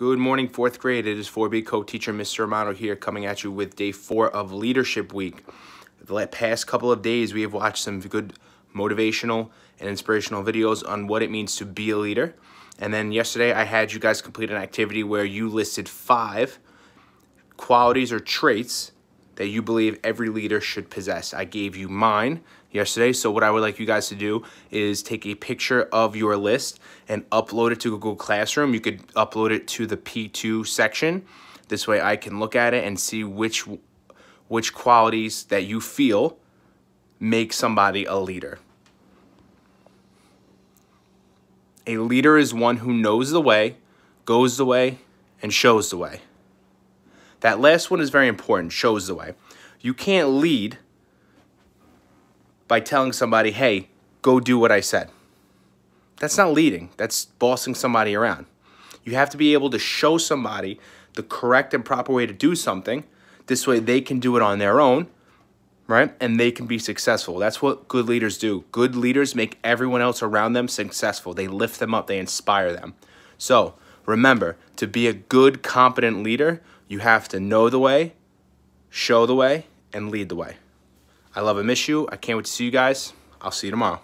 Good morning, fourth grade. It is 4B co-teacher Mr. Amato here coming at you with day four of Leadership Week. The past couple of days, we have watched some good motivational and inspirational videos on what it means to be a leader. And then yesterday, I had you guys complete an activity where you listed five qualities or traits that you believe every leader should possess. I gave you mine yesterday. So what I would like you guys to do is take a picture of your list and upload it to Google Classroom. You could upload it to the P2 section. This way I can look at it and see which which qualities that you feel make somebody a leader. A leader is one who knows the way, goes the way, and shows the way. That last one is very important, shows the way. You can't lead by telling somebody, hey, go do what I said. That's not leading. That's bossing somebody around. You have to be able to show somebody the correct and proper way to do something. This way they can do it on their own, right? And they can be successful. That's what good leaders do. Good leaders make everyone else around them successful. They lift them up, they inspire them. So remember, to be a good, competent leader, you have to know the way, show the way, and lead the way. I love and miss you. I can't wait to see you guys. I'll see you tomorrow.